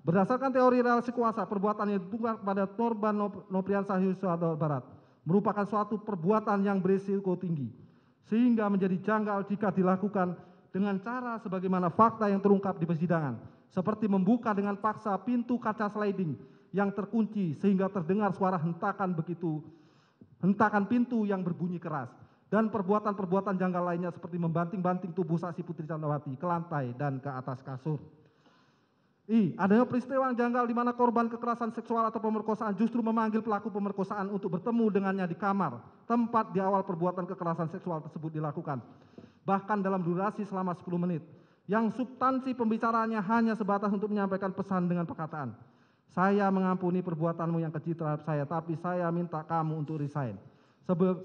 berdasarkan teori relasi kuasa perbuatan yang ditujukan kepada korban nopriansah yosua barat merupakan suatu perbuatan yang berisiko tinggi sehingga menjadi janggal jika dilakukan dengan cara sebagaimana fakta yang terungkap di persidangan seperti membuka dengan paksa pintu kaca sliding yang terkunci sehingga terdengar suara hentakan begitu hentakan pintu yang berbunyi keras dan perbuatan perbuatan janggal lainnya seperti membanting banting tubuh saksi putri candrawati ke lantai dan ke atas kasur i adanya peristiwa yang janggal di mana korban kekerasan seksual atau pemerkosaan justru memanggil pelaku pemerkosaan untuk bertemu dengannya di kamar tempat di awal perbuatan kekerasan seksual tersebut dilakukan bahkan dalam durasi selama sepuluh menit yang substansi pembicaraannya hanya sebatas untuk menyampaikan pesan dengan perkataan saya mengampuni perbuatanmu yang keji terhadap saya tapi saya minta kamu untuk resign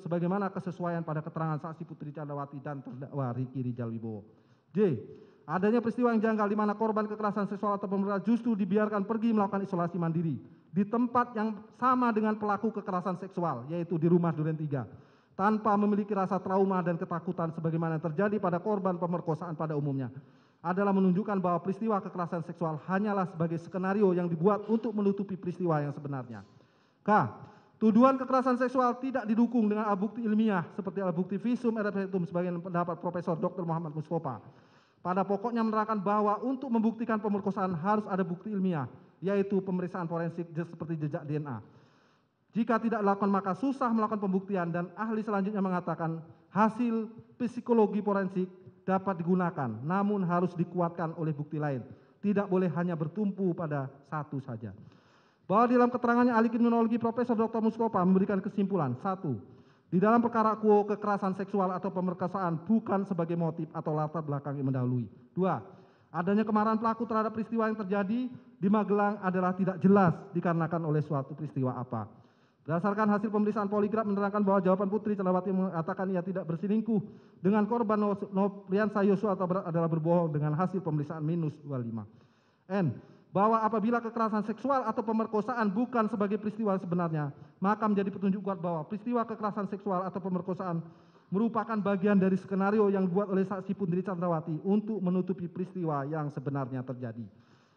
sebagaimana kesesuaian pada keterangan saksi Putri Candrawati dan terdakwa Riki Rijal Wibowo. J. Adanya peristiwa yang janggal di mana korban kekerasan seksual atau pemerintah justru dibiarkan pergi melakukan isolasi mandiri di tempat yang sama dengan pelaku kekerasan seksual yaitu di rumah Duren 3 tanpa memiliki rasa trauma dan ketakutan sebagaimana terjadi pada korban pemerkosaan pada umumnya adalah menunjukkan bahwa peristiwa kekerasan seksual hanyalah sebagai skenario yang dibuat untuk menutupi peristiwa yang sebenarnya. K. Tuduhan kekerasan seksual tidak didukung dengan alat bukti ilmiah seperti alat bukti visum et sebagai pendapat Profesor Dr. Muhammad Mustafa. Pada pokoknya menerangkan bahwa untuk membuktikan pemerkosaan harus ada bukti ilmiah, yaitu pemeriksaan forensik seperti jejak DNA. Jika tidak dilakukan maka susah melakukan pembuktian dan ahli selanjutnya mengatakan hasil psikologi forensik dapat digunakan namun harus dikuatkan oleh bukti lain. Tidak boleh hanya bertumpu pada satu saja. Bahwa dalam keterangannya ahli kriminologi Profesor Dr. Muskopa memberikan kesimpulan satu di dalam perkara quo kekerasan seksual atau pemerkosaan bukan sebagai motif atau latar belakang yang mendahului. Dua, adanya kemarahan pelaku terhadap peristiwa yang terjadi di Magelang adalah tidak jelas dikarenakan oleh suatu peristiwa apa. Berdasarkan hasil pemeriksaan poligraf menerangkan bahwa jawaban Putri Candrawati mengatakan ia tidak berselingkuh dengan korban Nopriansa Yosua atau adalah berbohong dengan hasil pemeriksaan minus 25. N bahwa apabila kekerasan seksual atau pemerkosaan bukan sebagai peristiwa sebenarnya, maka menjadi petunjuk kuat bahwa peristiwa kekerasan seksual atau pemerkosaan merupakan bagian dari skenario yang dibuat oleh saksi Putri Candrawati untuk menutupi peristiwa yang sebenarnya terjadi.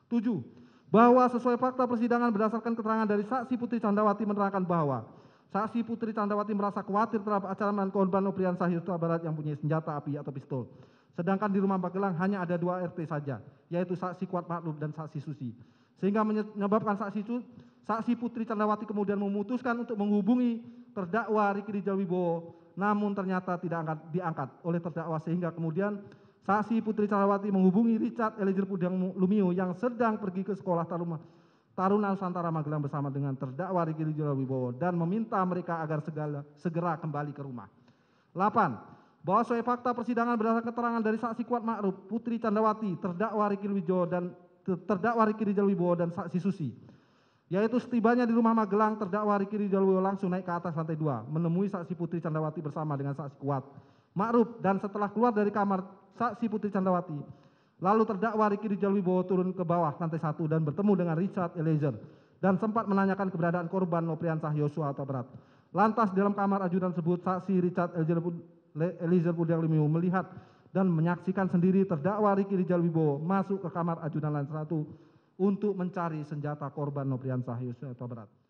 Tujuh, bahwa sesuai fakta persidangan berdasarkan keterangan dari saksi Putri Candrawati menerangkan bahwa saksi Putri Candrawati merasa khawatir terhadap acara korban Noprian Sahir Barat yang punya senjata api atau pistol. Sedangkan di rumah Magelang hanya ada dua RT saja, yaitu saksi Kuat Maklum dan saksi Susi. Sehingga menyebabkan saksi itu, saksi Putri Candrawati kemudian memutuskan untuk menghubungi terdakwa Riki Rijal Wibowo, namun ternyata tidak angkat, diangkat oleh terdakwa sehingga kemudian saksi Putri Candrawati menghubungi Richard Eliezer Pudang Lumio yang sedang pergi ke sekolah Taruna, Taruna Nusantara Magelang bersama dengan terdakwa Riki Rijal Wibowo dan meminta mereka agar segala, segera kembali ke rumah. 8 bahwa sesuai fakta persidangan berdasarkan keterangan dari saksi kuat Ma'ruf, Putri Candrawati, terdakwa Riki Wibowo dan terdakwa Riki Rijal Wibowo dan saksi Susi. Yaitu setibanya di rumah Magelang, terdakwa Riki Rijal Wibowo langsung naik ke atas lantai dua, menemui saksi Putri Candrawati bersama dengan saksi kuat Ma'ruf dan setelah keluar dari kamar saksi Putri Candrawati, lalu terdakwa Riki Rijal Wibowo turun ke bawah lantai satu dan bertemu dengan Richard Eliezer dan sempat menanyakan keberadaan korban Nopriansah Yosua atau berat. Lantas dalam kamar ajudan tersebut saksi Richard Eliezer Eliezer Pudiang Lumiu melihat dan menyaksikan sendiri terdakwa Riki Rijal Wibowo masuk ke kamar ajudan lain satu untuk mencari senjata korban Nopriansah Yosua Berat.